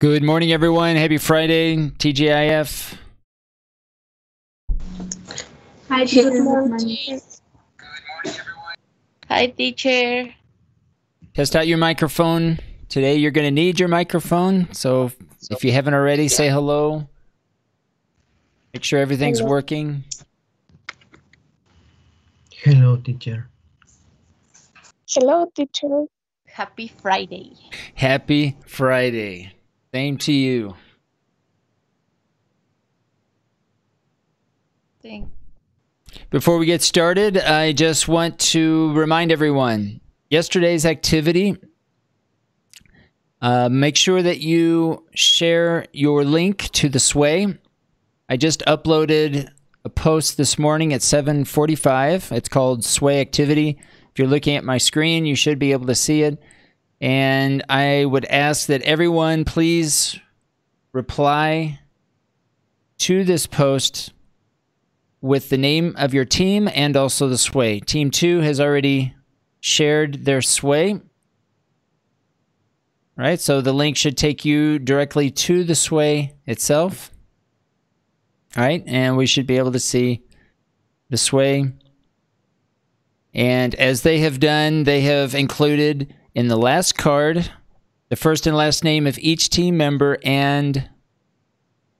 Good morning, everyone. Happy Friday, TGIF. Hi, teacher. Good morning. Hi, teacher. Test out your microphone. Today, you're going to need your microphone. So, if you haven't already, say hello. Make sure everything's Hello. working. Hello, teacher. Hello, teacher. Happy Friday. Happy Friday. Same to you. Thank Before we get started, I just want to remind everyone yesterday's activity. Uh, make sure that you share your link to the sway. I just uploaded a post this morning at 7:45. It's called Sway Activity. If you're looking at my screen, you should be able to see it. And I would ask that everyone please reply to this post with the name of your team and also the sway. Team two has already shared their sway. Right, so the link should take you directly to the sway itself. All right, and we should be able to see the sway. And as they have done, they have included in the last card the first and last name of each team member and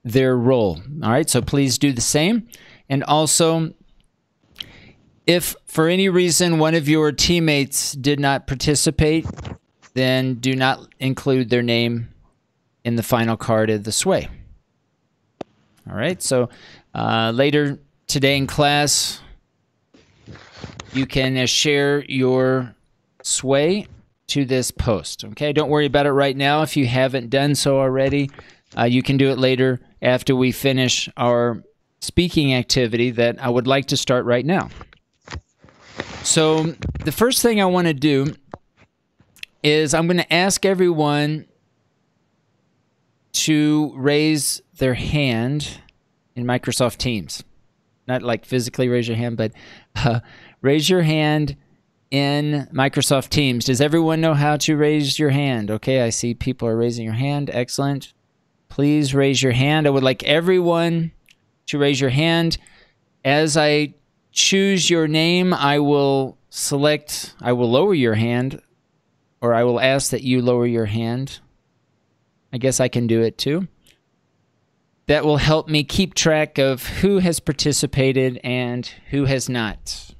their role. All right, so please do the same. And also, if for any reason one of your teammates did not participate, then do not include their name in the final card of the sway. All right, so uh, later today in class, you can uh, share your sway to this post. Okay, don't worry about it right now if you haven't done so already. Uh, you can do it later after we finish our speaking activity that I would like to start right now. So, the first thing I want to do is I'm going to ask everyone to raise their hand in Microsoft Teams. Not like physically raise your hand, but uh, raise your hand in Microsoft Teams. Does everyone know how to raise your hand? Okay, I see people are raising your hand. Excellent. Please raise your hand. I would like everyone to raise your hand. As I choose your name, I will select, I will lower your hand, or I will ask that you lower your hand. I guess I can do it too. That will help me keep track of who has participated and who has not.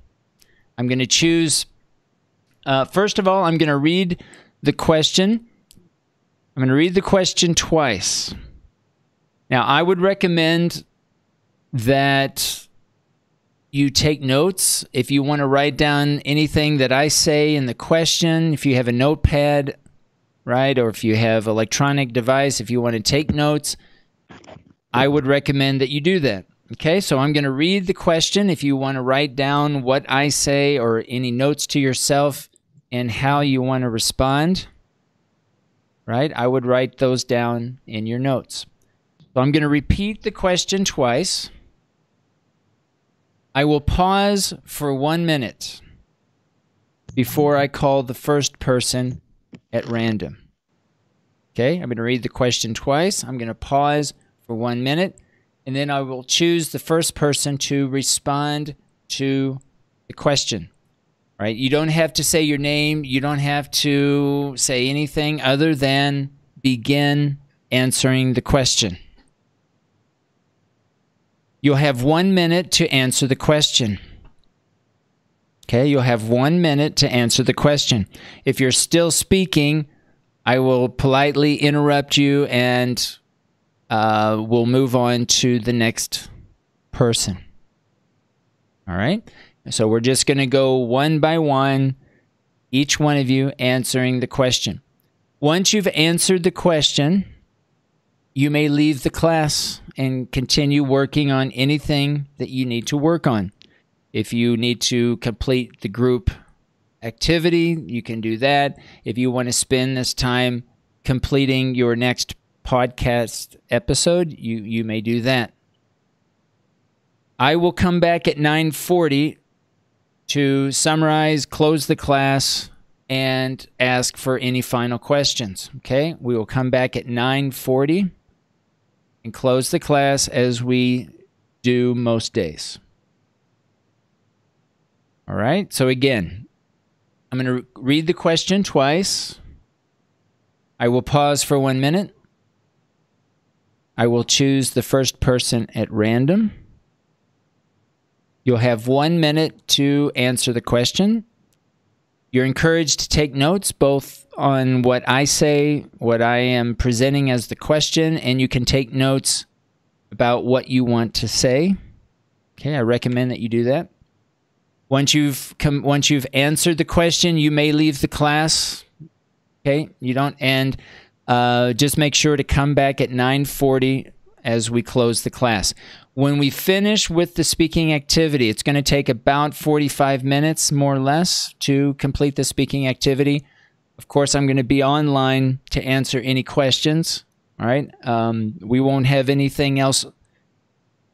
I'm going to choose, uh, first of all, I'm going to read the question. I'm going to read the question twice. Now, I would recommend that you take notes. If you want to write down anything that I say in the question, if you have a notepad, right, or if you have an electronic device, if you want to take notes, I would recommend that you do that. Okay, so I'm going to read the question. If you want to write down what I say or any notes to yourself and how you want to respond, right, I would write those down in your notes. So I'm going to repeat the question twice. I will pause for one minute before I call the first person at random. Okay, I'm going to read the question twice. I'm going to pause for one minute, and then I will choose the first person to respond to the question. Right? You don't have to say your name, you don't have to say anything other than begin answering the question. You'll have one minute to answer the question. Okay, you'll have one minute to answer the question. If you're still speaking, I will politely interrupt you and uh, we'll move on to the next person. All right, so we're just going to go one by one, each one of you answering the question. Once you've answered the question, you may leave the class and continue working on anything that you need to work on. If you need to complete the group activity, you can do that. If you want to spend this time completing your next podcast episode, you, you may do that. I will come back at 9:40 to summarize, close the class, and ask for any final questions. Okay, we will come back at 9:40 and close the class as we do most days. All right. So again, I'm going to read the question twice. I will pause for 1 minute. I will choose the first person at random. You'll have 1 minute to answer the question. You're encouraged to take notes both on what I say, what I am presenting as the question, and you can take notes about what you want to say. Okay, I recommend that you do that. Once you've come, once you've answered the question, you may leave the class. Okay, you don't, and uh, just make sure to come back at 9:40 as we close the class. When we finish with the speaking activity, it's going to take about 45 minutes, more or less, to complete the speaking activity. Of course, I'm going to be online to answer any questions. All right, um, we won't have anything else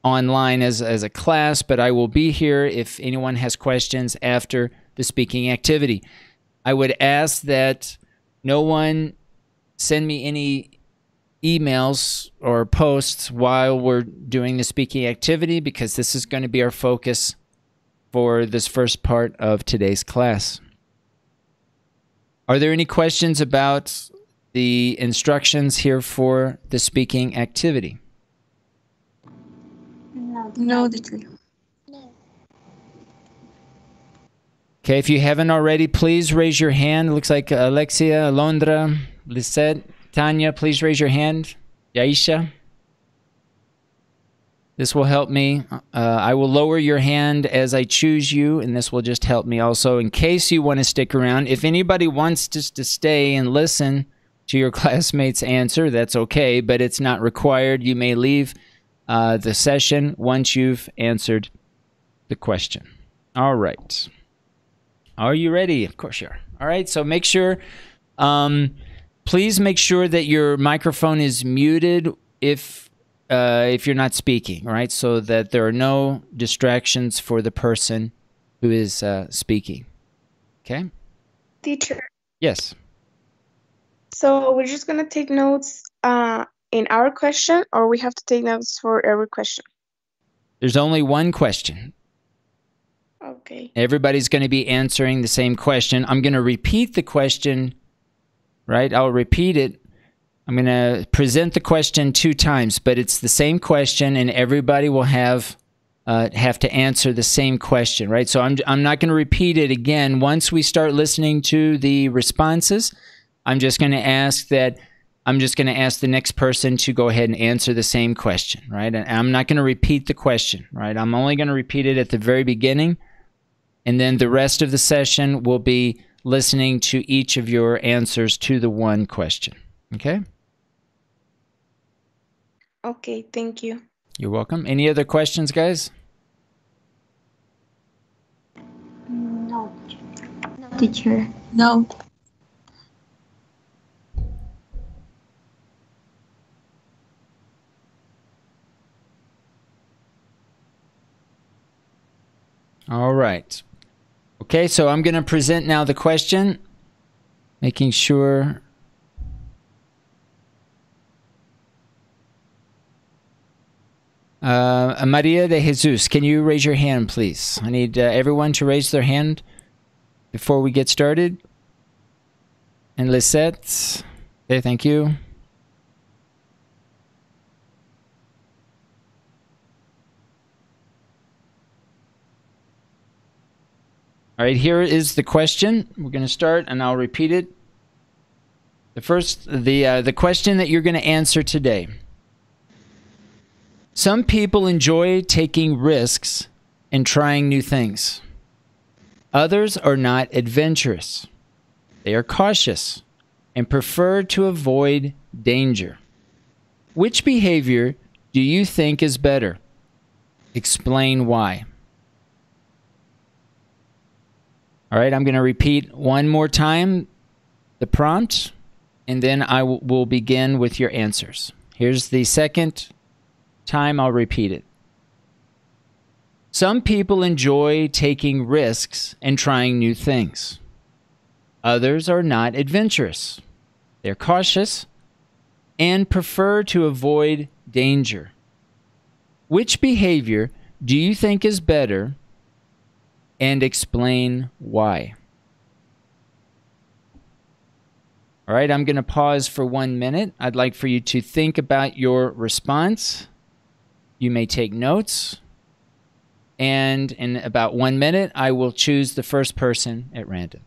online as, as a class, but I will be here if anyone has questions after the speaking activity. I would ask that no one send me any emails or posts while we're doing the speaking activity because this is going to be our focus for this first part of today's class. Are there any questions about the instructions here for the speaking activity? No, teacher. Okay, if you haven't already, please raise your hand. It looks like Alexia, Alondra, Lizeth, Tania, please raise your hand. Yaisha. This will help me. Uh, I will lower your hand as I choose you, and this will just help me also in case you want to stick around. If anybody wants just to stay and listen to your classmates' answer, that's okay, but it's not required. You may leave uh, the session once you've answered the question. All right. Are you ready? Of course you are. All right. So make sure, um, please make sure that your microphone is muted if uh, if you're not speaking. right? so that there are no distractions for the person who is uh, speaking. Okay. Teacher. Yes. So we're just gonna take notes uh, in our question, or we have to take notes for every question. There's only one question. Okay. Everybody's going to be answering the same question. I'm going to repeat the question, right? I'll repeat it. I'm going to present the question two times, but it's the same question, and everybody will have uh, have to answer the same question, right? So I'm I'm not going to repeat it again. Once we start listening to the responses, I'm just going to ask that. I'm just going to ask the next person to go ahead and answer the same question, right? And I'm not going to repeat the question, right? I'm only going to repeat it at the very beginning. And then the rest of the session will be listening to each of your answers to the one question. Okay? Okay, thank you. You're welcome. Any other questions, guys? No, no. teacher. No. All right. Okay, so I'm going to present now the question, making sure. Uh, Maria de Jesus, can you raise your hand, please? I need uh, everyone to raise their hand before we get started. And Lizeth, okay, thank you. All right, here is the question. We're going to start, and I'll repeat it. The first, the uh, the question that you're going to answer today. Some people enjoy taking risks and trying new things. Others are not adventurous. They are cautious and prefer to avoid danger. Which behavior do you think is better? Explain why. All right, I'm going to repeat one more time the prompt, and then I will begin with your answers. Here's the second time I'll repeat it. Some people enjoy taking risks and trying new things. Others are not adventurous. They're cautious and prefer to avoid danger. Which behavior do you think is better and explain why? All right, I'm going to pause for one minute. I'd like for you to think about your response. You may take notes. And in about one minute, I will choose the first person at random.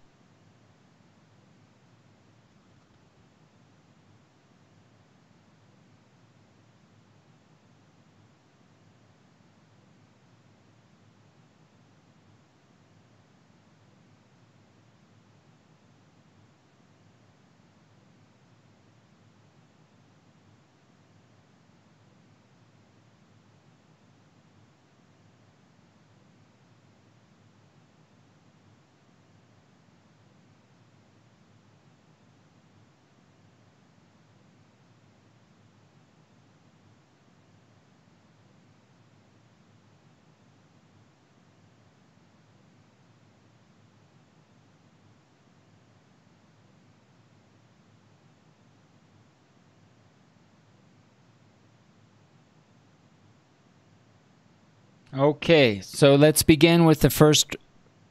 Okay, so let's begin with the first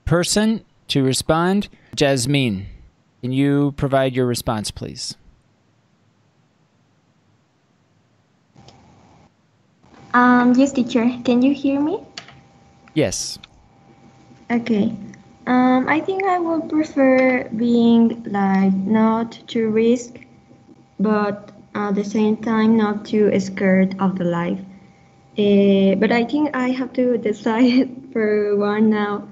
person to respond. Jazmin, can you provide your response, please? Um, yes, teacher. Can you hear me? Yes. Okay. Um, I think I would prefer being like not to risk, but at the same time not too scared of the life. Uh, but I think I have to decide for one now.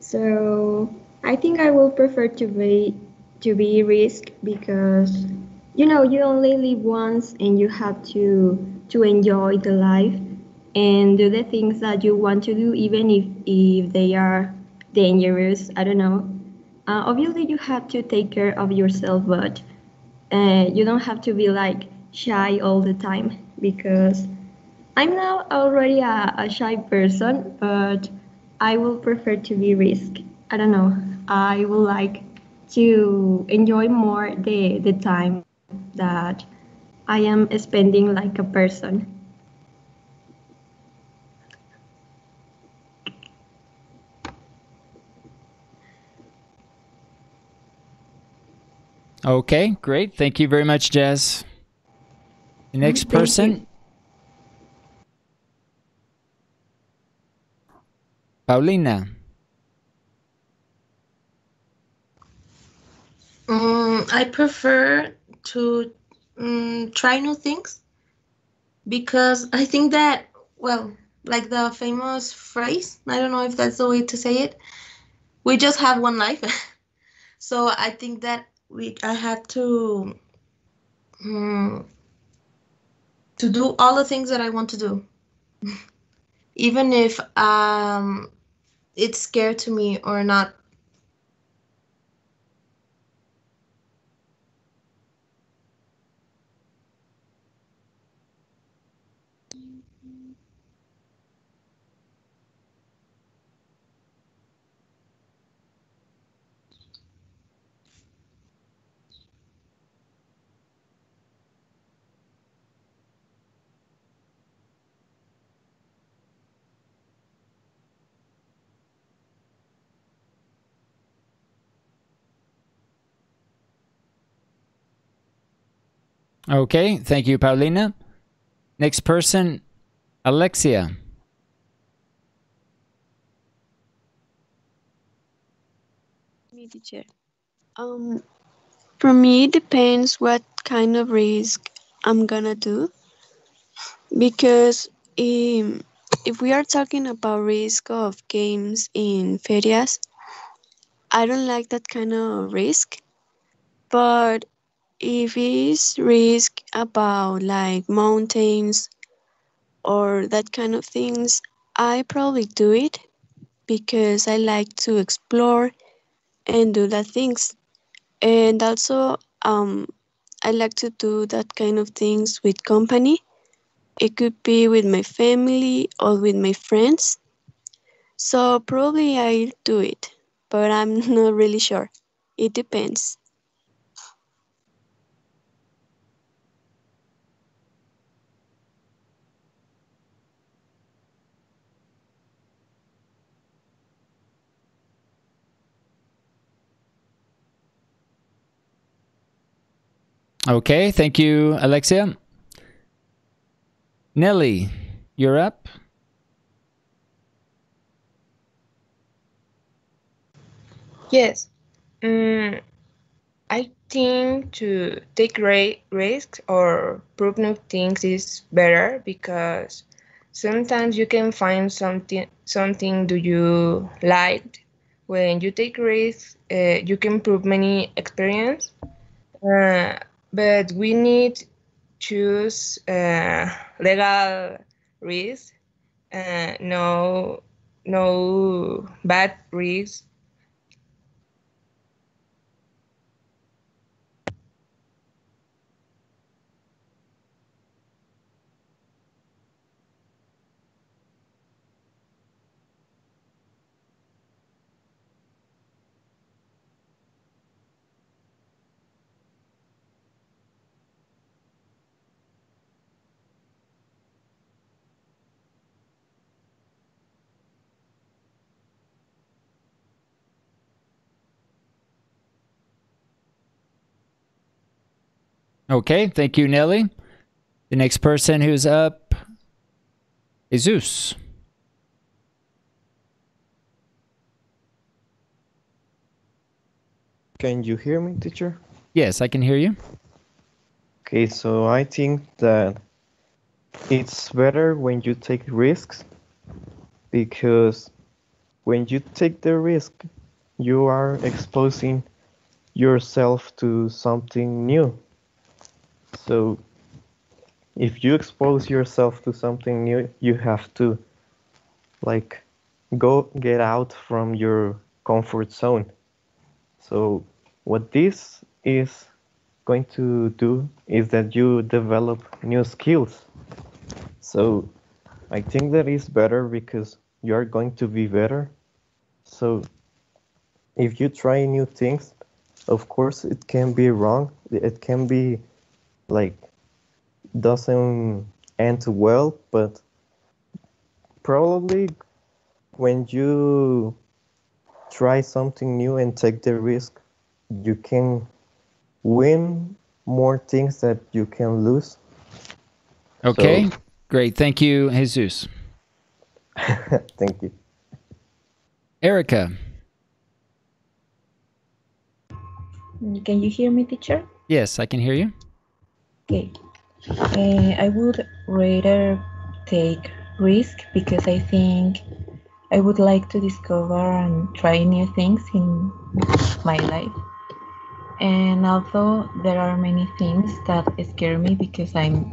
So I think I will prefer to be to be risk because you know you only live once and you have to to enjoy the life and do the things that you want to do even if if they are dangerous. I don't know. Uh, obviously you have to take care of yourself, but uh, you don't have to be like shy all the time because I'm now already a, a shy person, but I will prefer to be risk. I don't know. I would like to enjoy more the the time that I am spending like a person. Okay, great. Thank you very much, Jazz. The next person, Paulina. Um, I prefer to um, try new things because I think that, well, like the famous phrase, I don't know if that's the way to say it, we just have one life. so I think that we I have to um, to do all the things that I want to do. Even if um, it's scared to me or not Okay, thank you, Paulina. Next person, Alexia. me, teacher. Um, for me, it depends what kind of risk I'm gonna do. Because um, if we are talking about risk of games in ferias, I don't like that kind of risk. But if it's risk about like mountains or that kind of things, I probably do it because I like to explore and do that things. And also, um, I like to do that kind of things with company. It could be with my family or with my friends. So probably I'll do it, but I'm not really sure. it depends. Okay, thank you, Alexia. Nelly, you're up. Yes. Mm, I think to take risks or prove new things is better because sometimes you can find something something do you like. When you take risks, uh, you can prove many experience. Uh, but we need choose uh, legal risk, uh, no no bad risks Okay, thank you, Nelly. The next person who's up is Zeus. Can you hear me, teacher? Yes, I can hear you. Okay, so I think that it's better when you take risks because when you take the risk, you are exposing yourself to something new. So if you expose yourself to something new, you have to like go get out from your comfort zone. So what this is going to do is that you develop new skills. So I think that is better because you are going to be better. So if you try new things, of course it can be wrong. It can be like doesn't end well, but probably when you try something new and take the risk, you can win more things that you can lose. Okay, So- great. Thank you, Jesus. Thank you. Erika. Can you hear me, teacher? Yes, I can hear you. Okay. Uh, I would rather take risk because I think I would like to discover and try new things in my life. And although there are many things that scare me because I'm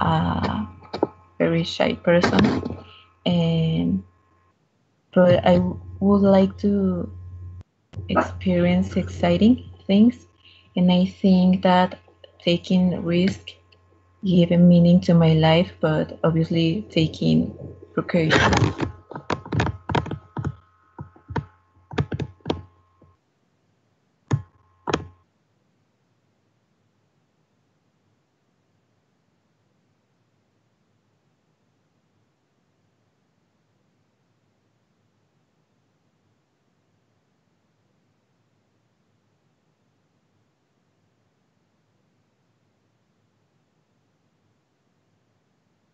a very shy person, and but I would like to experience exciting things, and I think that taking risk giving meaning to my life, but obviously taking precautions.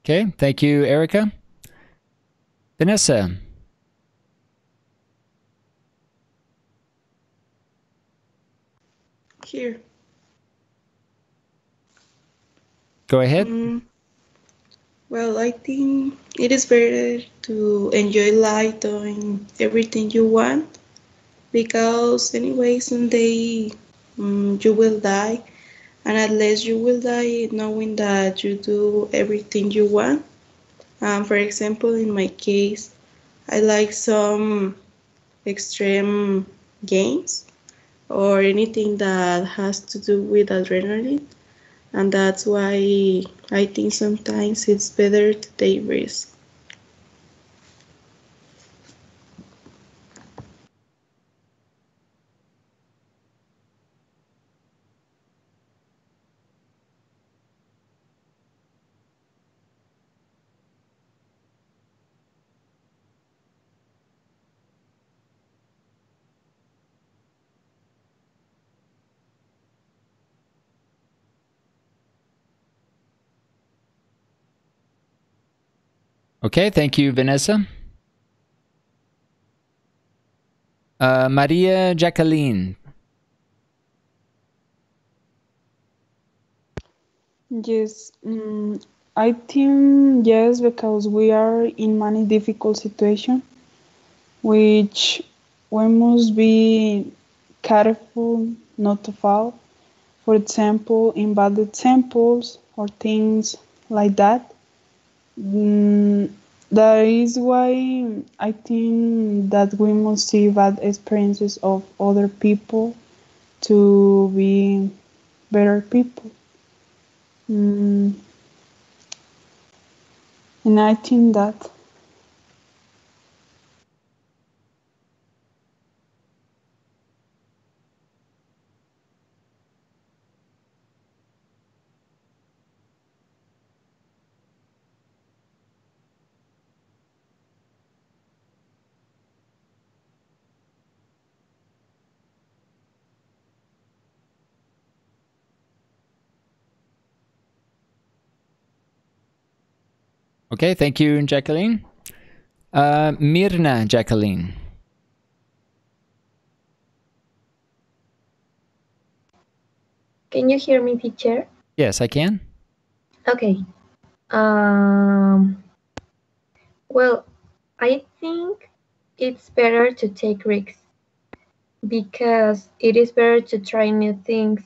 Okay, thank you, Erika. Vanessa. Here. Go ahead. Mm, well, I think it is better to enjoy life doing everything you want because, anyway, someday mm, you will die, and at least you will die knowing that you do everything you want. Um, for example, in my case, I like some extreme games or anything that has to do with adrenaline and that's why I think sometimes it's better to take risks. Okay, thank you, Vanessa. Uh, Maria Jacqueline. Yes, mm, I think yes, because we are in many difficult situations, which we must be careful not to fall. For example, in bad examples or things like that. Mm, that is why I think that we must see bad experiences of other people to be better people. Mm, and I think that Okay, thank you, Jacqueline. Uh, Mirna Jacqueline. Can you hear me, teacher? Yes, I can. Okay. Um, well, I think it's better to take risks because it is better to try new things.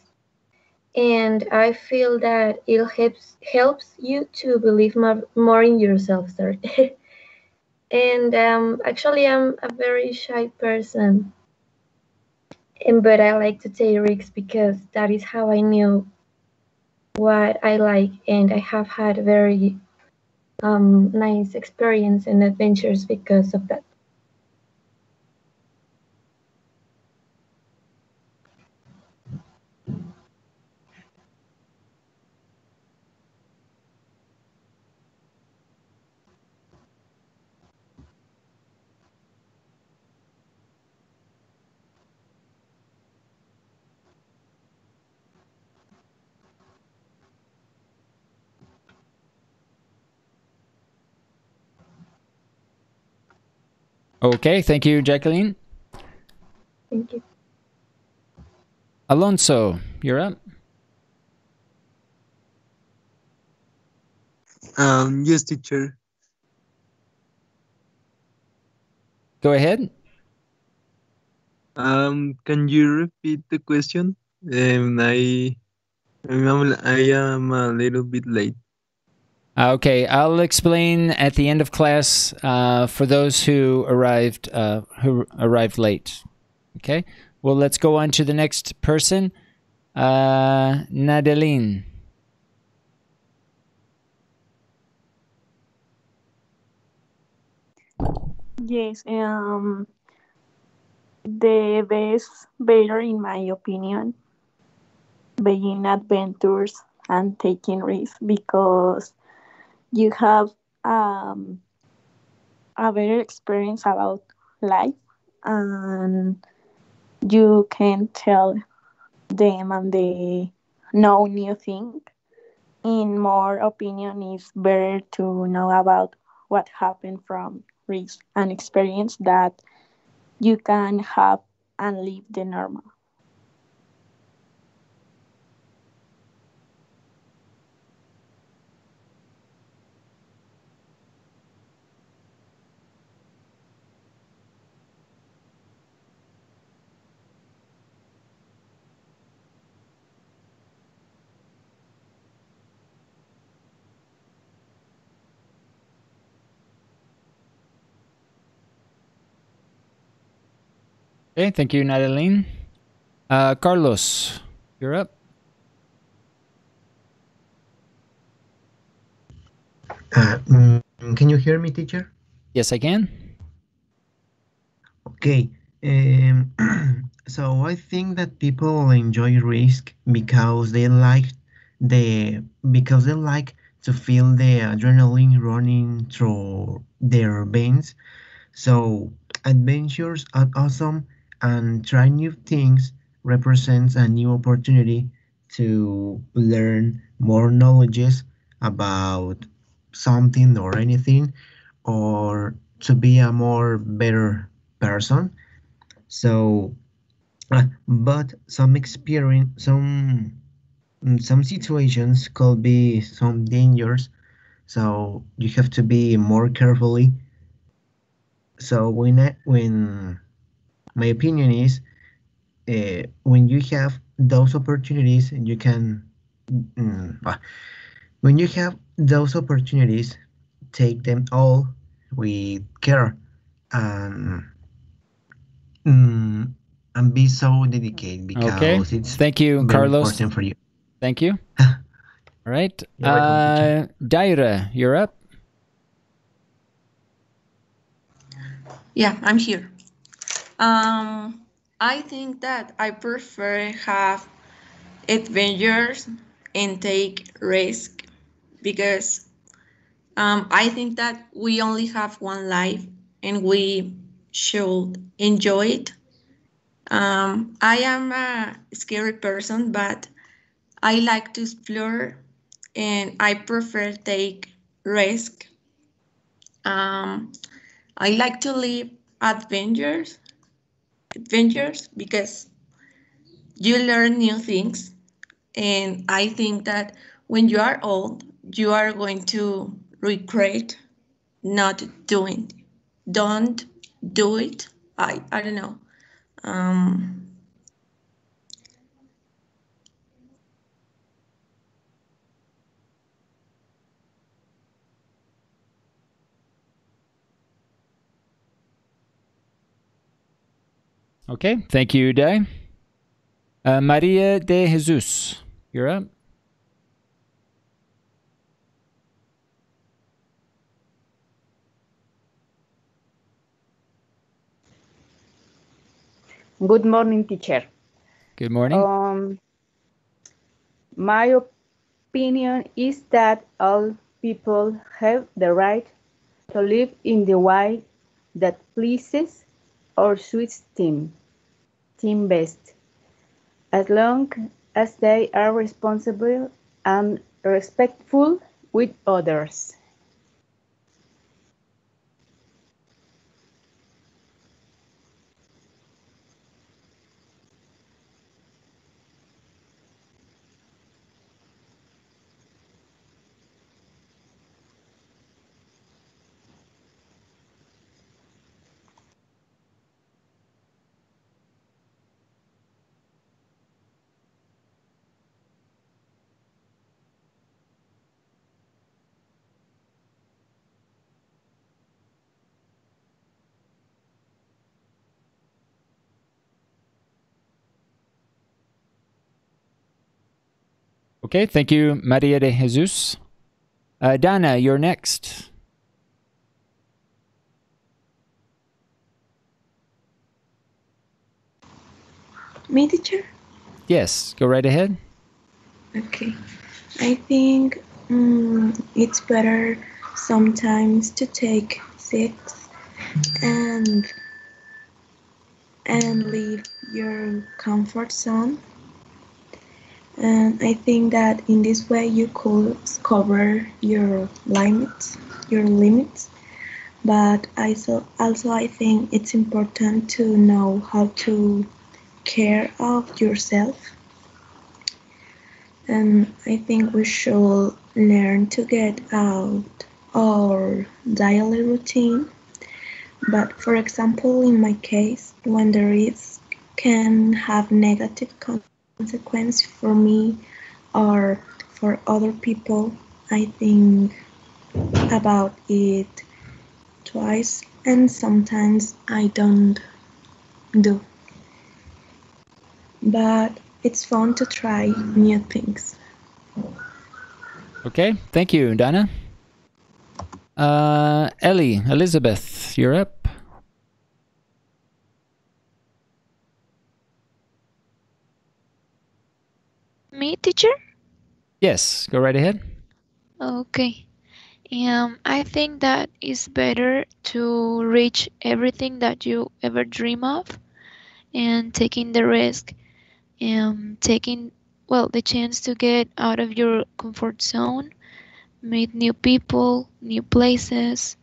And I feel that it helps helps you to believe more, more in yourself. Sorry. and um, actually, I'm a very shy person, and but I like to take risks because that is how I knew what I like, and I have had very um, nice experience and adventures because of that. Okay, thank you, Jacqueline. Thank you. Alonso, you're up. Um, yes, teacher. Go ahead. Um, can you repeat the question? Um, I, I'm, I am a little bit late. Okay, I'll explain at the end of class uh, for those who arrived uh, who arrived late. Okay, well, let's go on to the next person, uh, Naydelin. Yes, um, the best better in my opinion, being adventures and taking risks because you have um, a better experience about life and you can tell them and they know new things. In more opinion, it's better to know about what happened from risk and experience that you can have and live the normal. Okay, thank you, Naydelin. Uh, Carlos, you're up. Uh, mm, can you hear me, teacher? Yes, I can. Okay. Um, so I think that people enjoy risk because they like the because they like to feel the adrenaline running through their veins. So adventures are awesome and try new things represents a new opportunity to learn more knowledges about something or anything or to be a more better person. So, uh, but some experience, some some situations could be some dangers. So you have to be more carefully. So when I, when my opinion is uh, when you have those opportunities, and you can mm, when you have those opportunities, take them all with care and mm, and be so dedicated because Okay. it's Thank you, very Carlos. important for you. Thank you. All right. You're Uh, Dayra, you're up. Yeah, I'm here. Um, I think that I prefer have adventures and take risk because um, I think that we only have one life and we should enjoy it. Um, I am a scary person, but I like to explore and I prefer take risk. Um, I like to live adventures, adventures because you learn new things, and I think that when you are old, you are going to regret not doing. Don't do it. I I don't know. Um, Okay. Thank you, Day. Uh, Maria de Jesus, you're up. Good morning, teacher. Good morning. Um, my opinion is that all people have the right to live in the way that pleases or suits team, team best, as long as they are responsible and respectful with others. Okay. Thank you, Maria de Jesus. Uh, Danna, you're next. Me, teacher? Yes. Go right ahead. Okay. I think mm, it's better sometimes to take risks and and leave your comfort zone. And I think that in this way you could discover your limits, your limits. But I so also I think it's important to know how to care of yourself and I think we should learn to get out our daily routine. But for example, in my case, when the risk can have negative consequence for me or for other people, I think about it twice and sometimes I don't do. But it's fun to try new things. Okay. Thank you, Danna. Uh, Ellie, Elizabeth, you're up. Me, teacher? Yes. Go right ahead. Okay. Um, I think that it's better to reach everything that you ever dream of and taking the risk and taking, well, the chance to get out of your comfort zone, meet new people, new places,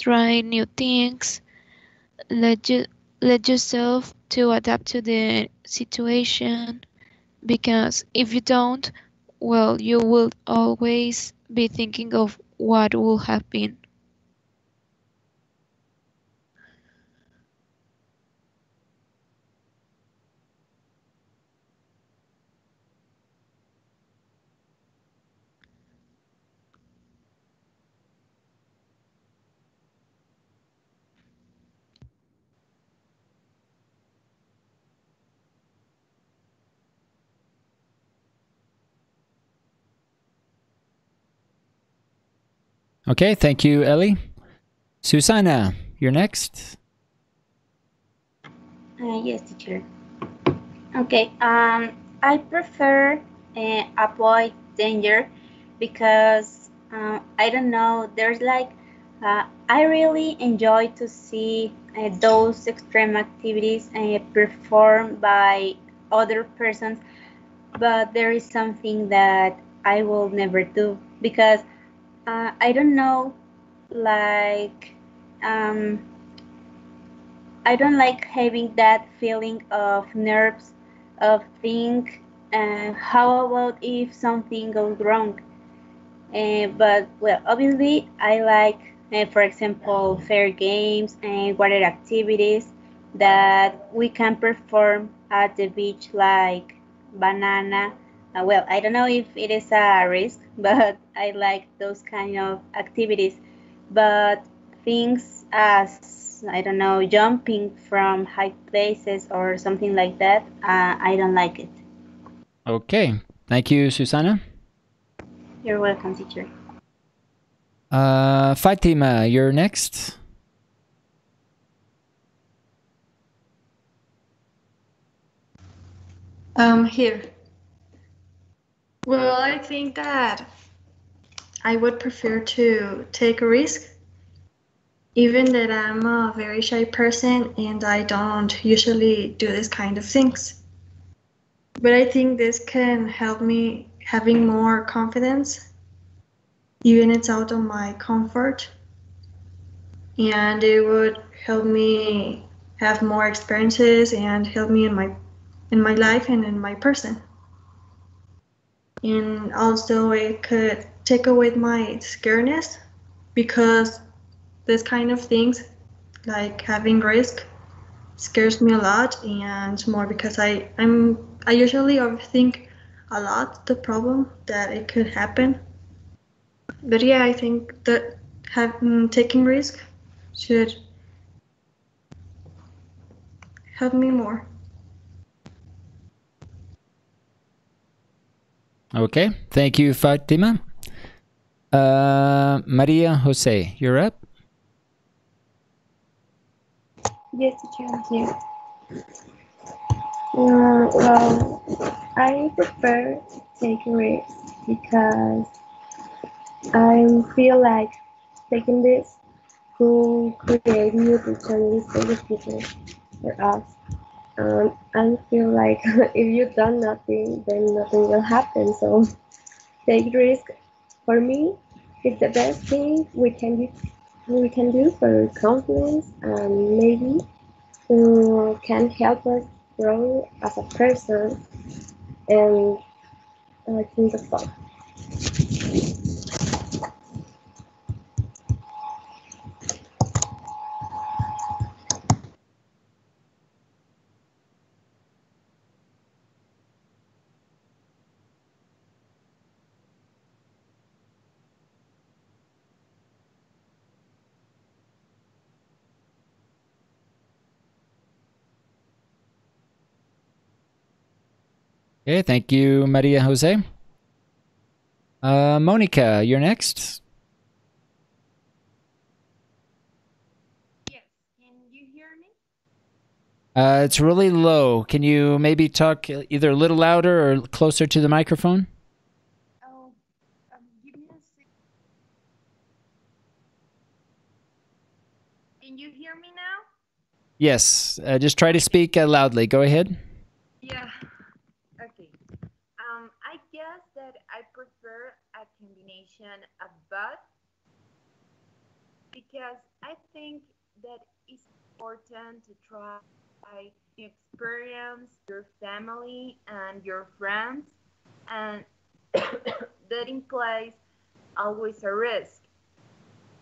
try new things, let you let yourself to adapt to the situation because if you don't, well, you will always be thinking of what will have been. Okay, thank you, Eli. Susana, you're next. Uh, yes, teacher. Okay, um, I prefer uh, avoid danger because uh, I don't know. There's like uh, I really enjoy to see uh, those extreme activities uh, performed by other persons, but there is something that I will never do because uh, I don't know, like um, I don't like having that feeling of nerves of think uh, how about if something goes wrong? Uh, but well obviously I like uh, for example fair games and water activities that we can perform at the beach like banana uh, well I don't know if it is a risk but I like those kind of activities but things as I don't know, jumping from high places or something like that, uh, I don't like it. Okay, thank you, Susana. You're welcome, teacher. Uh, Fatima, you're next. Um, here. Well, I think that I would prefer to take a risk, even that I'm a very shy person and I don't usually do this kind of things. But I think this can help me having more confidence, even it's out of my comfort, and it would help me have more experiences and help me in my in my life and in my person. And also it could take away my scaredness because this kind of things like having risk scares me a lot and more because I I'm I usually overthink a lot the problem that it could happen. But yeah, I think that having mm, taking risk should help me more. Okay, thank you, Fatima. Uh, Maria Jose, you're up. Yes, I'm here. Uh, well, I prefer to take risks because I feel like taking this could create new opportunities for the future for us. Um, I feel like if you done nothing, then nothing will happen. So take risk. For me, it's the best thing we can do. We can do for confidence and maybe uh, can help us grow as a person. And I think that's all. Okay, thank you, Maria Jose. Uh, Monica, you're next. Yes, can you hear me? Uh, it's really low. Can you maybe talk either a little louder or closer to the microphone? Oh, Can you hear me now? Yes. Uh, just try to speak uh, loudly. Go ahead. Yeah. Okay. Um, I guess combination because I think that it's important to try new experience your family and your friends and that implies always a risk.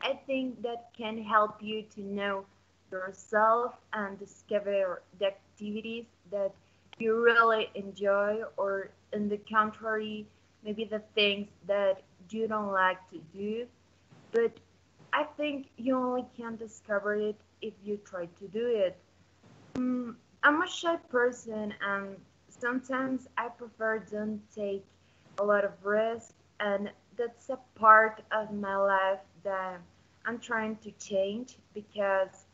I think that can help you to know yourself and discover the activities that you really enjoy or in the contrary maybe the things that you don't like to do but i think you only can discover it if you try to do it. Mm, i'm a shy person and sometimes i prefer don't take a lot of risk and that's a part of my life that i'm trying to change because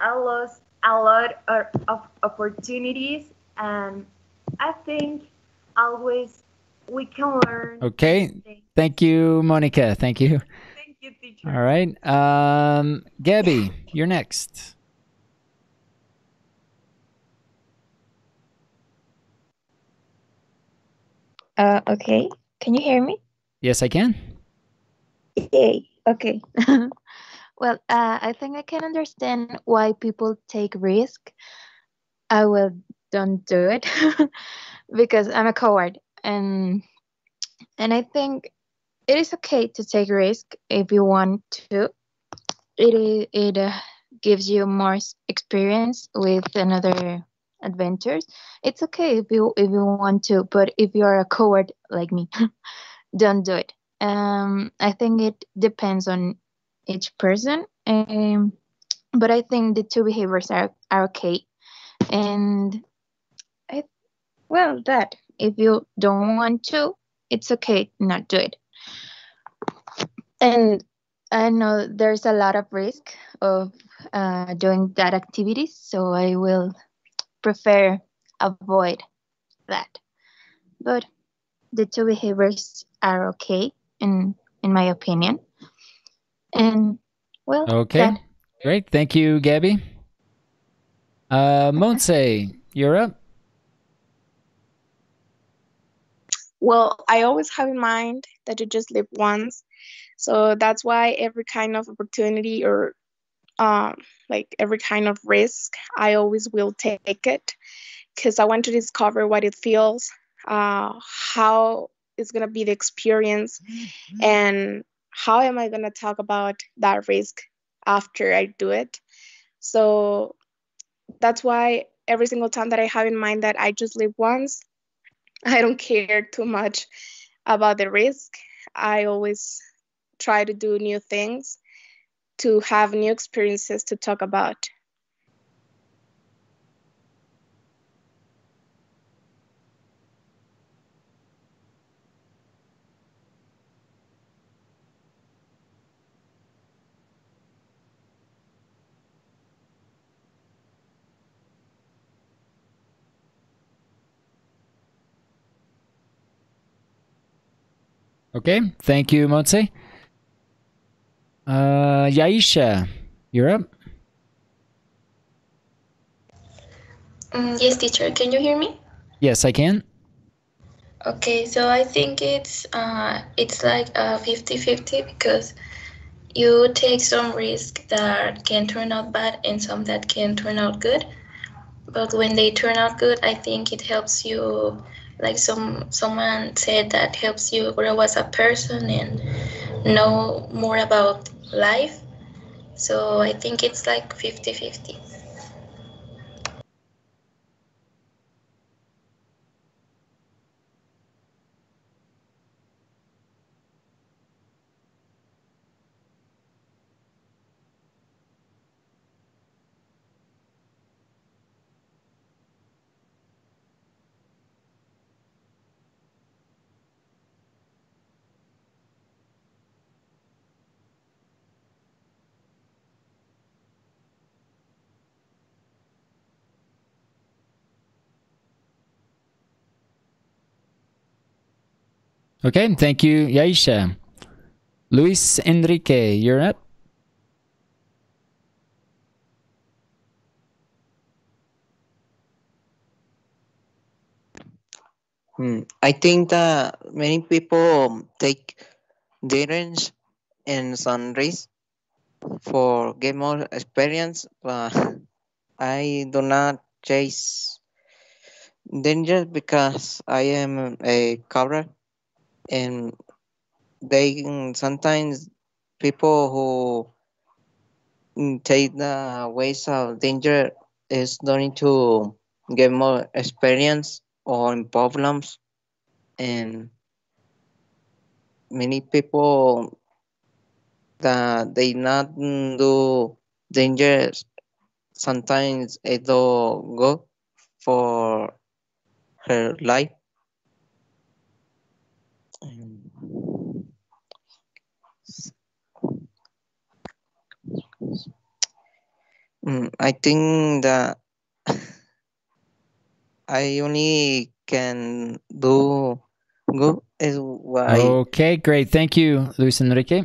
i lost a lot of opportunities and i think always we can learn Okay. Thank you, Monica. Thank you. Thank you, teacher. All right. Um, Gaby, you're next. Uh, okay. Can you hear me? Yes, I can. Yay. Okay. well, uh, I think I can understand why people take risk. I will don't do it because I'm a coward, and and I think it is okay to take risk if you want to. It it uh, gives you more experience with another adventures. It's okay if you if you want to, but if you're a coward like me, don't do it. Um, I think it depends on each person. Um, but I think the two behaviors are, are okay. And I, well, that if you don't want to, it's okay not do it. And I know there's a lot of risk of uh, doing that activities, so I will prefer avoid that. But the two behaviors are okay in in my opinion. And well, Okay. that- Great. Thank you, Gaby. Uh, Monse, you're up. Well, I always have in mind that you just live once. So that's why every kind of opportunity or um, like every kind of risk, I always will take it because I want to discover what it feels, uh, how it's going to be the experience, and how am I going to talk about that risk after I do it. So that's why every single time that I have in mind that I just live once, I don't care too much about the risk. I always try to do new things to have new experiences to talk about. Okay. Thank you, Monse. Uh, Yaisha, you're up. Mm, yes, teacher. Can you hear me? Yes, I can. Okay, so I think it's uh it's like a 50-50 because you take some risk that can turn out bad and some that can turn out good. But when they turn out good, I think it helps you like some someone said that helps you grow as a person and know more about life. So I think it's like 50-50. Okay. Thank you, Yaisha. Luis Enrique, you're up. Hmm, I think that many people take dates and risks for get more experience, but I do not chase danger because I am a coward and they sometimes people who take the ways of danger is going to get more experience on problems. And many people that they not do dangerous sometimes it do go for her life Mm, I think that I only can do good is what I Okay, great. Thank you, Luis Enrique.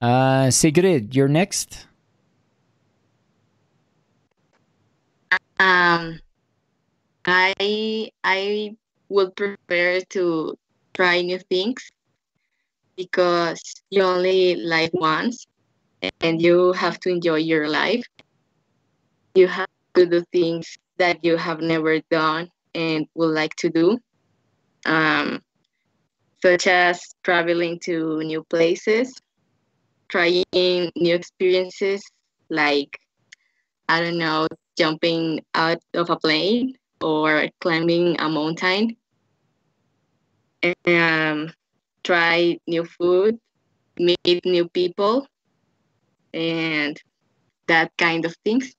Uh, Sigrid, you're next. Um, I I would prefer to try new things because you only live once and you have to enjoy your life. You have to do things that you have never done and would like to do, um, such as traveling to new places, trying new experiences like, I don't know, jumping out of a plane or climbing a mountain. Um, try new food, meet new people, and that kind of things.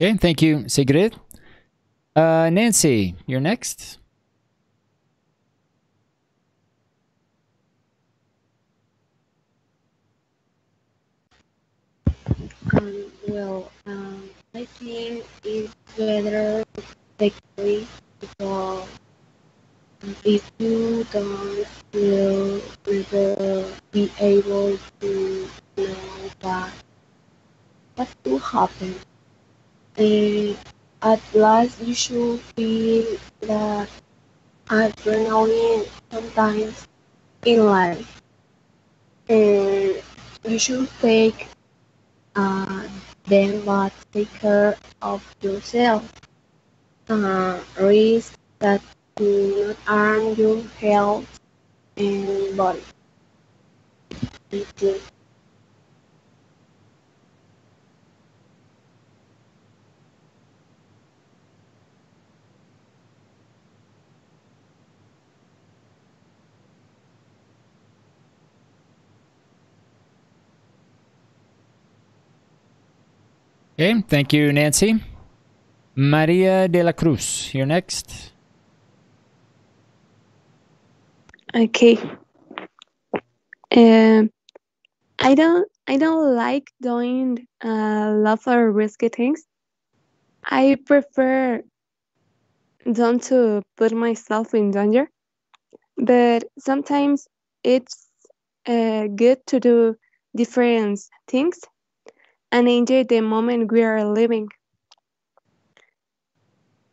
Okay, thank you, Sigrid. Uh, Nancy, you're next. Um, well, um, I think it's better risk because if you don't, you'll never be able to know that what will happen. And at last, you should feel that adrenaline sometimes in life. And you should take uh, then but take care of yourself. Uh, risks that do not harm your health and body. Thank you. Okay, thank you, Nancy. Maria de la Cruz, you're next. Okay. Um, I don't I don't like doing a lot of risky things. I prefer don't to put myself in danger, but sometimes it's uh, good to do different things and enjoy the moment we are living.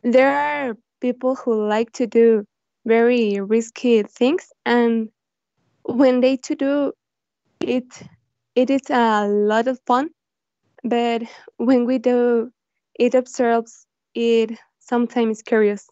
There are people who like to do very risky things and when they to do it it is a lot of fun but when we do it observes it sometimes curious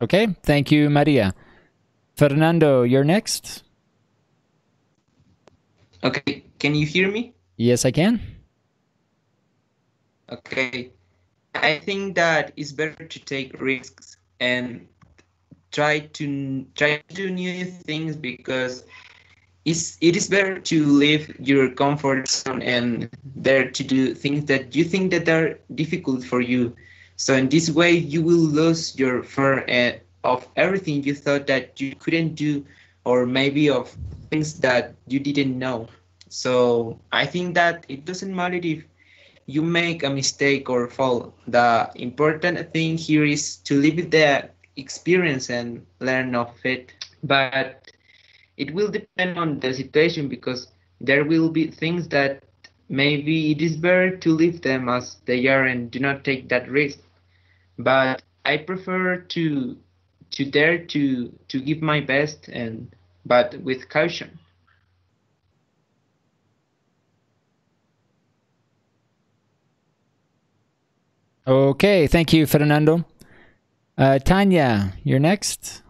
Okay, thank you, Maria. Fernando, you're next. Okay, can you hear me? Yes, I can. Okay. I think that it's better to take risks and try to try to do new things because it's it is better to leave your comfort zone and dare to do things that you think that are difficult for you. So in this way, you will lose your fear uh, of everything you thought that you couldn't do, or maybe of things that you didn't know. So I think that it doesn't matter if you make a mistake or fall. The important thing here is to live the experience and learn of it. But it will depend on the situation because there will be things that maybe it is better to leave them as they are and do not take that risk. But I prefer to to dare to to give my best and but with caution. Okay, thank you, Fernando. Uh, Tania, you're next.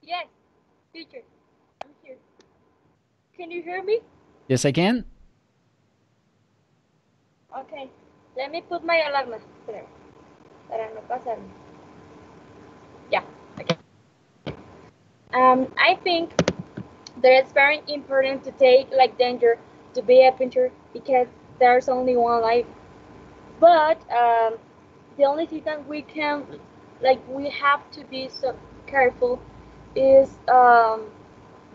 Yes, teacher, I'm here. Can you hear me? Yes, I can. Okay, let me put my. Espérame, para no pasarme. Yeah, okay. Um, I think that it's very important to take like danger to be adventure because there's only one life. But um, the only thing that we can, like, we have to be so careful is um,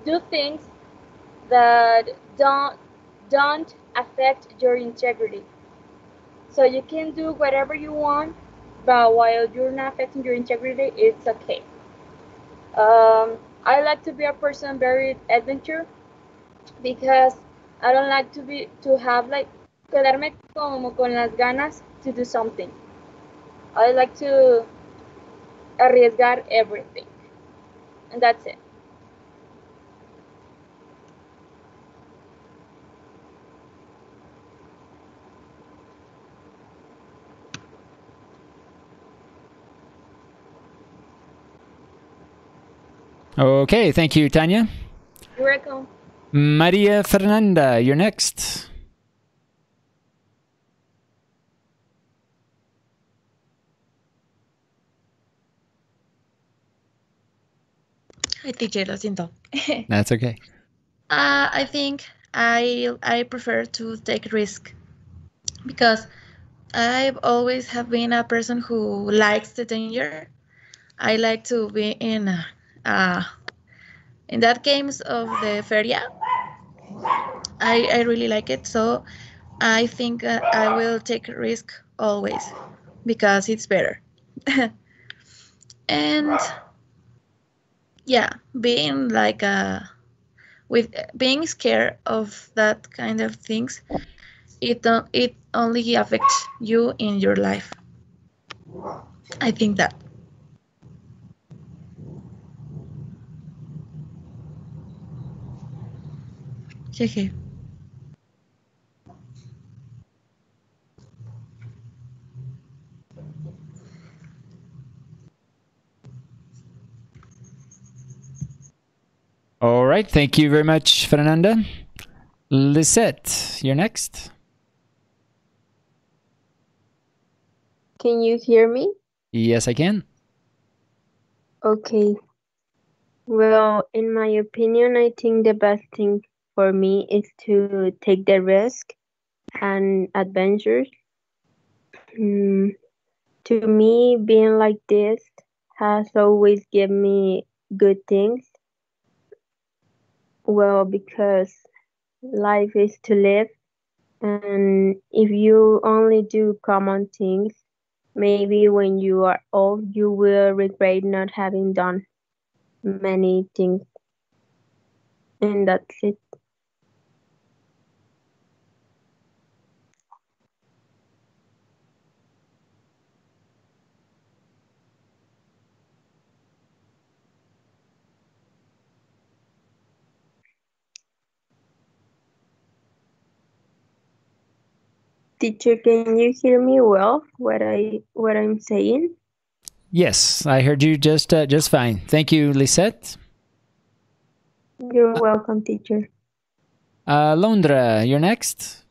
do things that don't don't affect your integrity. So you can do whatever you want, but while you're not affecting your integrity, it's okay. Um, I like to be a person very adventure because I don't like to be to have like quedarme como con las ganas to do something. I like to arriesgar everything. And that's it. Okay, thank you, Tania. You're welcome. Maria Fernanda, you're next. Hi, teacher. Lo siento. That's okay. Uh, I think I I prefer to take risk because I've always have been a person who likes the danger. I like to be in uh, in that games of the feria. I I really like it, so I think uh, I will take risk always because it's better. and yeah, being like a with being scared of that kind of things, it it only affects you in your life. I think that. Okay. All right, thank you very much, Fernanda. Lizeth, you're next. Can you hear me? Yes, I can. Okay. Well, in my opinion, I think the best thing for me is to take the risk and adventures. Mm, to me, being like this has always given me good things. Well, because life is to live, and if you only do common things, maybe when you are old, you will regret not having done many things. And that's it. Teacher, can you hear me well? What I what I'm saying? Yes, I heard you just uh, just fine. Thank you, Lizeth. You're welcome, teacher. Uh, Londra, you're next.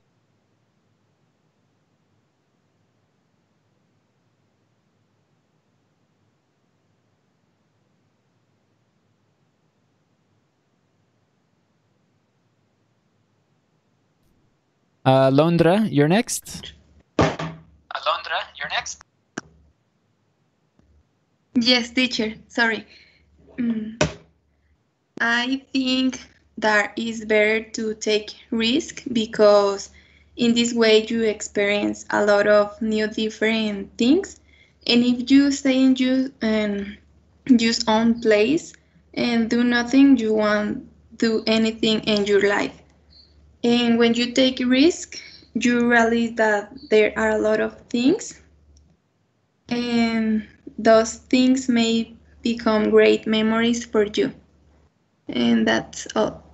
Uh, Londra, you're next. Alondra, You're next. Yes, teacher. Sorry. Mm, I think that it's better to take risk because in this way you experience a lot of new different things. And if you stay in your um, just own place and do nothing, you won't do anything in your life. And when you take risk, you realize that there are a lot of things and those things may become great memories for you. And that's all.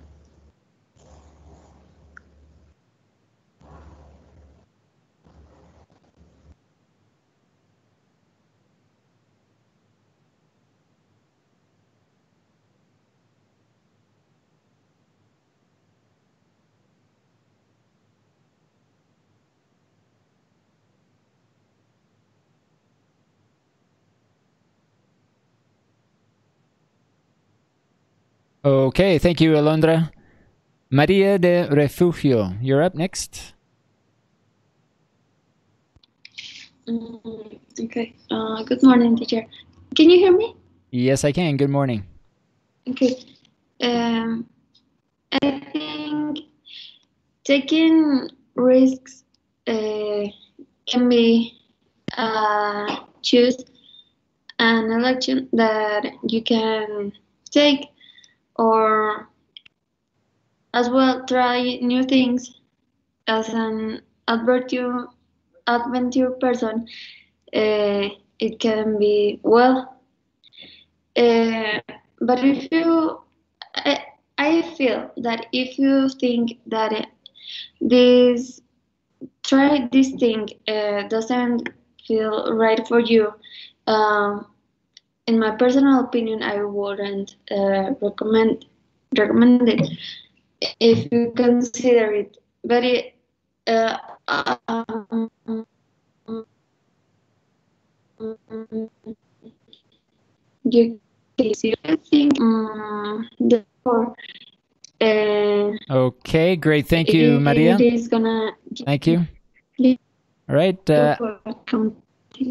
Okay, thank you, Alondra. Maria de Refugio, you're up next. Mm, okay. Uh, good morning, teacher. Can you hear me? Yes, I can. Good morning. Okay. Um, I think taking risks uh, can be uh, choose an election that you can take or as well try new things as an adventure adventure person uh, it can be well. Uh, but if you I, I feel that if you think that this try this thing uh, doesn't feel right for you um, in my personal opinion, I wouldn't uh, recommend recommend it if you consider it very. Uh, um, you think um, therefore, uh, Okay, great. Thank you, it Maria. gonna Thank you. All right, uh,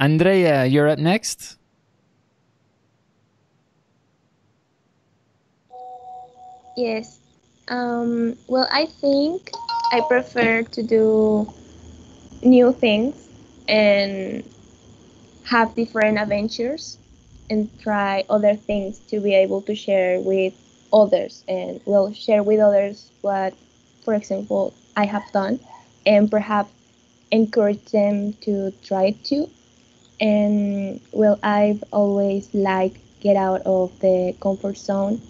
Andrea, you're up next. Yes. Um, well, I think I prefer to do new things and have different adventures and try other things to be able to share with others and will share with others what, for example, I have done and perhaps encourage them to try too. And well, I've always liked get out of the comfort zone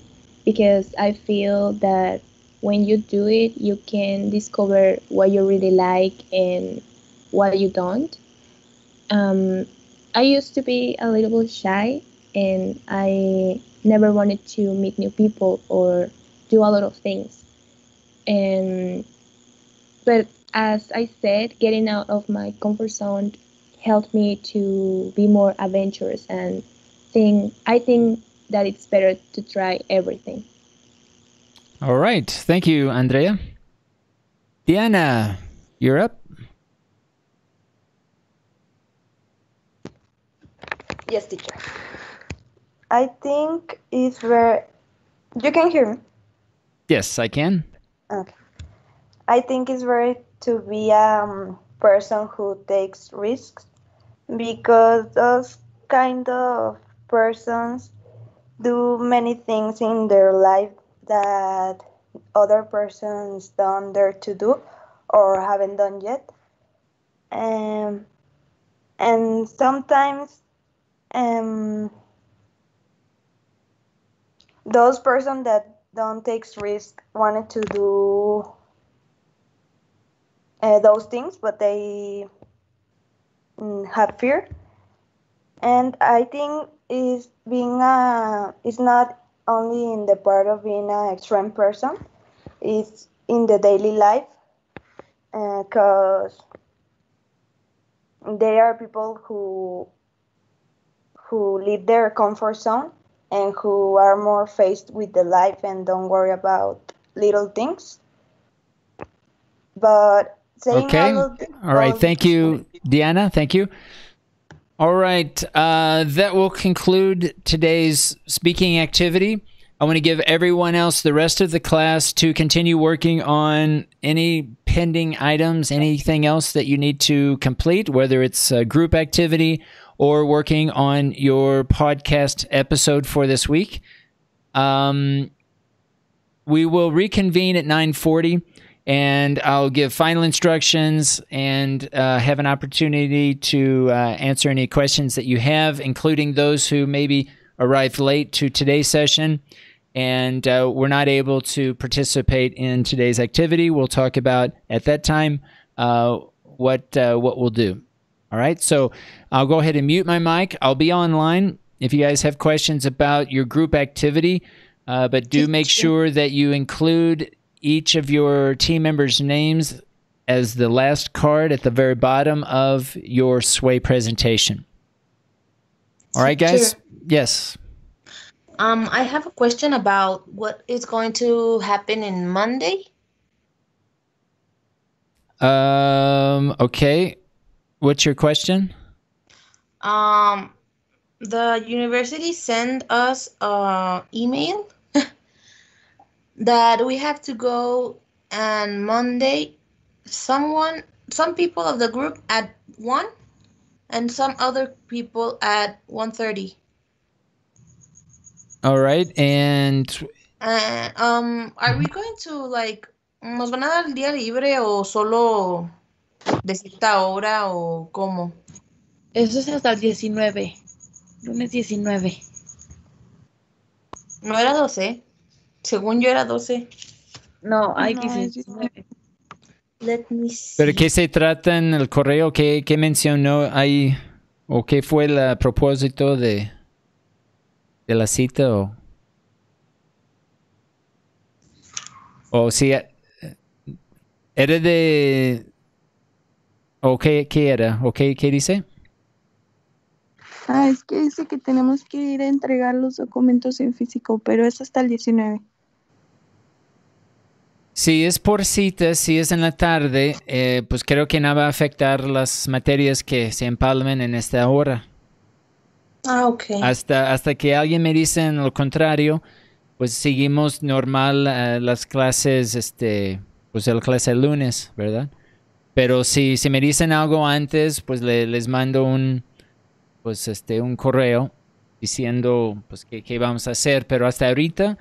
because I feel that when you do it, you can discover what you really like and what you don't. Um, I used to be a little bit shy and I never wanted to meet new people or do a lot of things. And but as I said, getting out of my comfort zone helped me to be more adventurous and think I think that it's better to try everything. All right. Thank you, Andrea. Diana, you're up. Yes, teacher. I think it's very. You can hear me. Yes, I can. Okay. I think it's very to be a um, person who takes risks because those kind of persons do many things in their life that other persons don't dare to do or haven't done yet. Um, and sometimes um, those persons that don't take risk wanted to do uh, those things, but they mm, have fear. And I think is being a is not only in the part of being an extreme person, it's in the daily life, because uh, there are people who who leave their comfort zone and who are more faced with the life and don't worry about little things. But saying Okay. all, All right. Thank you, Diana. Thank you. All right. Uh, that will conclude today's speaking activity. I want to give everyone else the rest of the class to continue working on any pending items, anything else that you need to complete, whether it's a group activity or working on your podcast episode for this week. Um, we will reconvene at 940 and I'll give final instructions and uh, have an opportunity to uh, answer any questions that you have, including those who maybe arrived late to today's session and uh, we're not able to participate in today's activity. We'll talk about at that time uh, what uh, what we'll do. All right, so I'll go ahead and mute my mic. I'll be online if you guys have questions about your group activity, uh, but do make sure that you include each of your team members' names as the last card at the very bottom of your sway presentation. All right, guys. Yes. Um, I have a question about what is going to happen in Monday. Um. Okay. What's your question? Um, the university sent us a email that we have to go on Monday. Someone, some people of the group at one, and some other people at one thirty. All right, and Uh, um, are we going to like, nos van a dar el día libre o solo de cierta hora o cómo? Eso es hasta el 19. Lunes 19. No era 12. Según yo era 12. No, hay No, que es 19. Let me see. ¿Pero qué se trata en el correo? ¿Qué, qué mencionó ahí? ¿O qué fue el propósito de, de la cita? ¿O, o si eh, era de... ¿O qué, qué era? ¿O qué, qué dice? Ah, es que dice que tenemos que ir a entregar los documentos en físico, pero es hasta el 19. Si es por cita, si es en la tarde, eh, pues creo que no va a afectar las materias que se empalmen en esta hora. Ah, ok. Hasta, hasta que alguien me dice en lo contrario, pues seguimos normal eh, las clases, este, pues la clase el lunes, ¿verdad? Pero si, si me dicen algo antes, pues le- les mando un, pues este, un correo diciendo, pues qué, qué vamos a hacer. Pero hasta ahorita,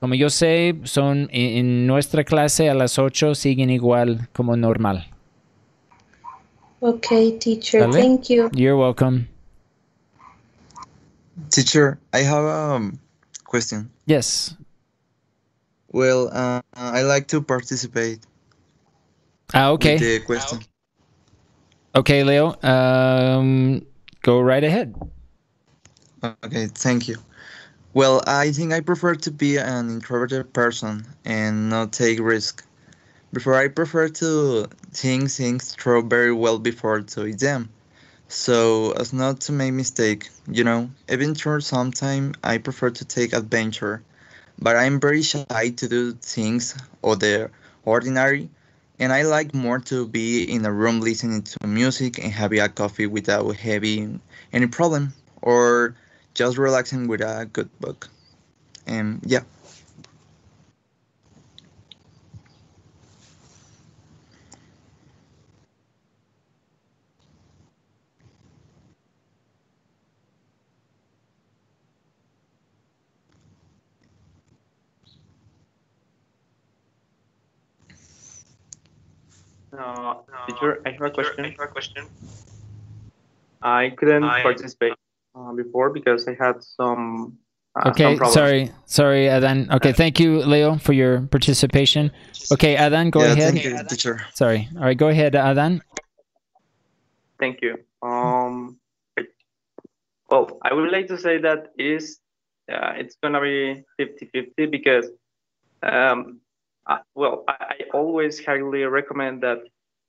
como yo sé, son en, en nuestra clase a las 8 siguen igual como normal. Okay, teacher. ¿Sale? Thank you. You're welcome. Teacher, I have a um, question. Yes. Well, uh, I like to participate. Ah, okay. With the question. Okay, Leo. Um, go right ahead. Okay, thank you. Well, I think I prefer to be an introverted person and not take risk. Before I prefer to think things through very well before to them. So as not to make mistake, you know, even though sometimes I prefer to take adventure, but I'm very shy to do things of the ordinary, and I like more to be in a room listening to music and having a coffee without having any problem, or just relaxing with a good book. And yeah. Uh, teacher, I have a question. I couldn't participate uh, before because I had some. Uh, Okay, problems. sorry, sorry, Adan. Okay, thank you, Leo, for your participation. Okay, Adan, go Yeah, ahead. thank you, teacher. Sorry. All right, go ahead, Adan. Thank you. Um, well, I would like to say that it is, uh, it's gonna be 50-50 because, um, I, well, I, I always highly recommend that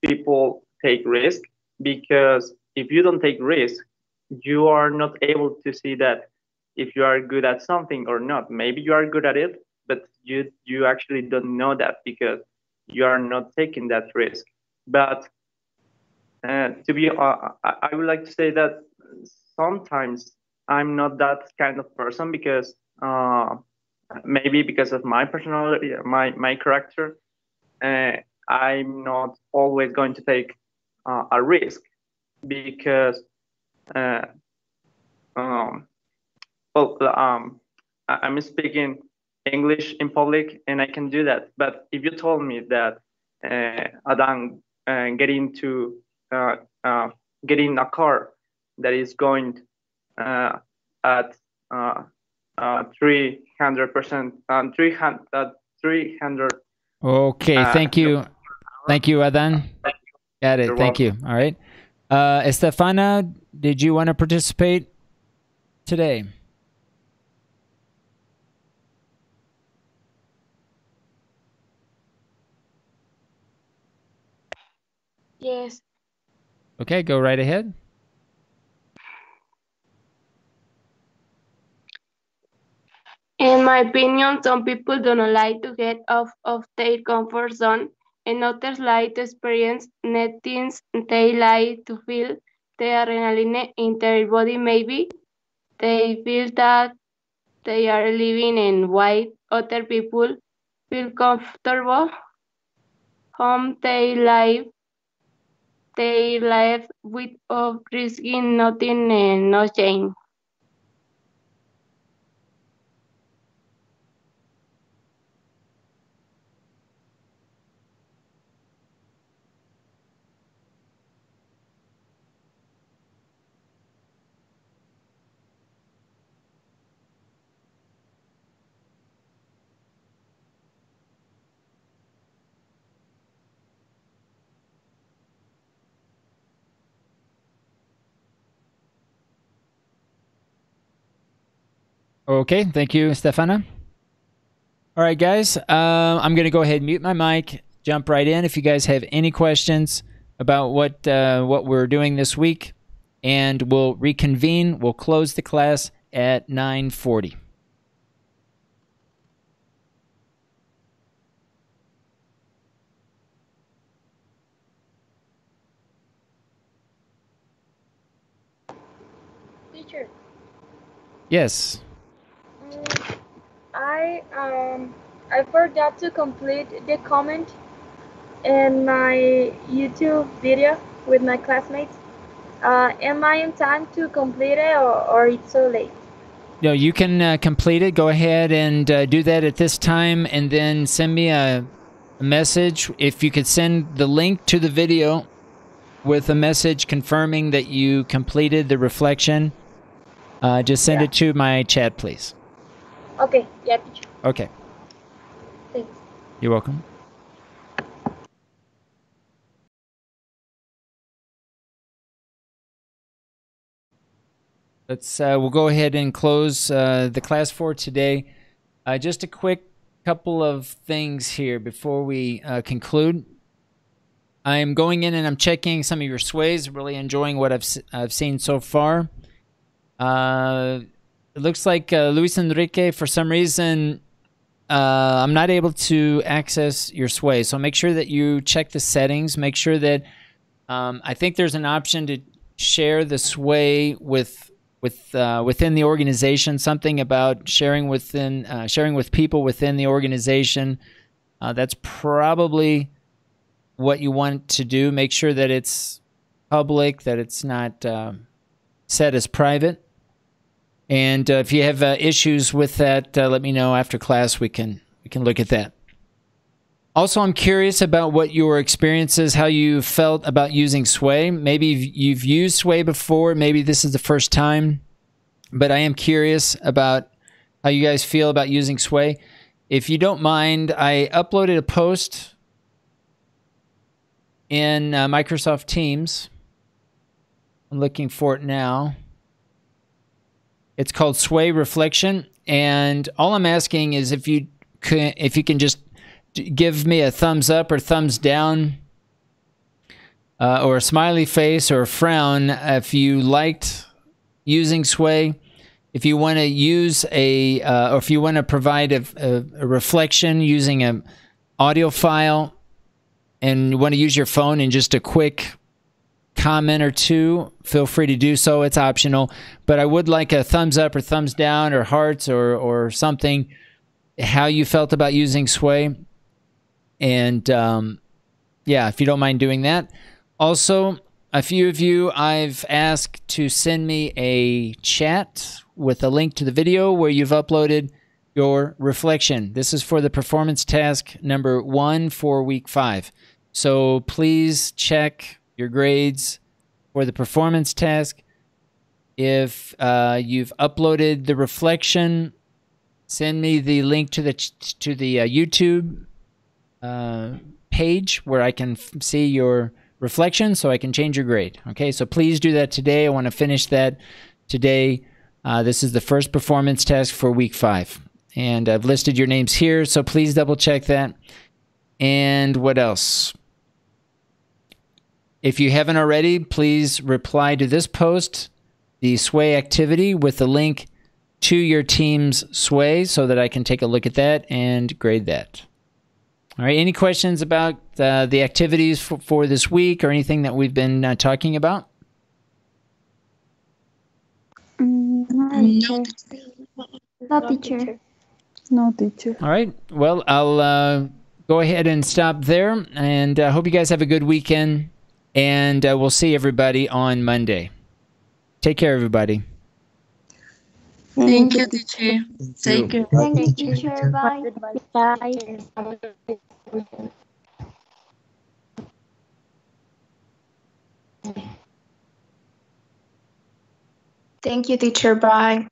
people take risk because if you don't take risk, you are not able to see that if you are good at something or not. Maybe you are good at it, but you you actually don't know that because you are not taking that risk. But uh, to be, uh, I would like to say that sometimes I'm not that kind of person because uh, maybe because of my personality, my my character, uh, I'm not always going to take uh, a risk because uh, um, well um, I- I'm speaking English in public and I can do that. But if you told me that uh, Adam uh, get into uh, uh, get in a car that is going uh, at uh, uh, 300%, um, 300, uh, 300 Okay, thank you. Thank you, Adan. Got it. Thank you. All right. Uh, Estefana, did you want to participate today? Yes. Okay, go right ahead. In my opinion, some people do not like to get off of their comfort zone, and others like to experience new. They like to feel the adrenaline in their body. Maybe they feel that they are living in while other people feel comfortable. Home they live, they live without risking nothing and no shame. Okay, thank you, Stefana. All right, guys, uh, I'm going to go ahead and mute my mic, jump right in. If you guys have any questions about what uh, what we're doing this week, and we'll reconvene. We'll close the class at 9:40. Teacher, Yes. I um I forgot to complete the comment in my YouTube video with my classmates. Uh, am I in time to complete it or, or it's so late? No, you can uh, complete it. Go ahead and uh, do that at this time, and then send me a, a message. If you could send the link to the video with a message confirming that you completed the reflection, uh, just send it to my chat, please. Okay, yeah, teacher. Okay, Thanks. you're welcome. Let's. Uh, we'll go ahead and close uh, the class for today. Uh, just a quick couple of things here before we uh, conclude. I'm going in and I'm checking some of your sways. Really enjoying what I've I've seen so far. Uh, it looks like uh, Luis Enrique, for some reason, uh, I'm not able to access your sway. So make sure that you check the settings. Make sure that um, I think there's an option to share the sway with with uh, within the organization. Something about sharing within uh, sharing with people within the organization. Uh, that's probably what you want to do. Make sure that it's public, that it's not um, set as private. And uh, if you have uh, issues with that, uh, let me know after class. We can we can look at that. Also, I'm curious about what your experiences, how you felt about using Sway. Maybe you've- used Sway before. Maybe this is the first time, but I am curious about how you guys feel about using Sway. If you don't mind, I uploaded a post in uh, Microsoft Teams. I'm looking for it now. It's called Sway Reflection, and all I'm asking is if you can, if you can just give me a thumbs up or thumbs down, uh, or a smiley face or a frown if you liked using Sway. If you want to use a, uh, or if you want to provide a, a, a reflection using a audio file, and you want to use your phone in just a quick comment or two, feel free to do so. It's optional, but I would like a thumbs up or thumbs down or hearts or or something. How you felt about using Sway, and um, yeah, if you don't mind doing that. Also, a few of you I've asked to send me a chat with a link to the video where you've uploaded your reflection. This is for the performance task number one for week five. So please check your grades for the performance task. If uh, you've uploaded the reflection, send me the link to the to the uh, YouTube uh, page where I can see your reflection so I can change your grade. Okay, so please do that today. I want to finish that today. Uh, this is the first performance task for week five. And I've listed your names here, so please double check that. And what else? If you haven't already, please reply to this post, the Sway activity, with the link to your team's Sway so that I can take a look at that and grade that. All right, any questions about uh, the activities for, for, this week or anything that we've been uh, talking about? No, No, teacher. No, teacher. All right, well, I'll uh, go ahead and stop there, and I hope you guys have a good weekend, and uh, we'll see everybody on Monday. Take care, everybody. Thank you, teacher. Thank you. Thank you, teacher. Bye. Bye. Thank you, teacher. Bye.